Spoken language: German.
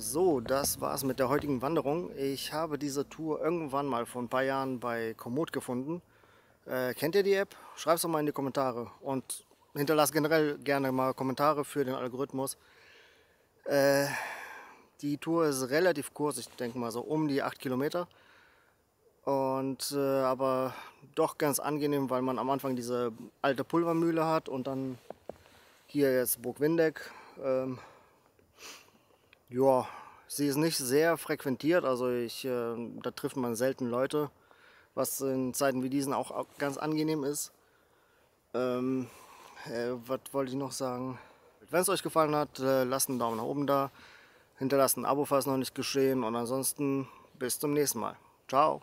So, das war's mit der heutigen Wanderung. Ich habe diese Tour irgendwann mal vor ein paar Jahren bei Komoot gefunden. Äh, kennt ihr die App? Schreibt es doch mal in die Kommentare und hinterlasst generell gerne mal Kommentare für den Algorithmus. Äh, die Tour ist relativ kurz, ich denke mal so um die 8 Kilometer. Und äh, aber doch ganz angenehm, weil man am Anfang diese alte Pulvermühle hat und dann hier jetzt Burg Windeck. Ähm, ja, sie ist nicht sehr frequentiert, also ich, äh, da trifft man selten Leute, was in Zeiten wie diesen auch ganz angenehm ist. Ähm, äh, was wollte ich noch sagen? Wenn es euch gefallen hat, äh, lasst einen Daumen nach oben da, hinterlasst ein Abo, falls noch nicht geschehen und ansonsten bis zum nächsten Mal. Ciao!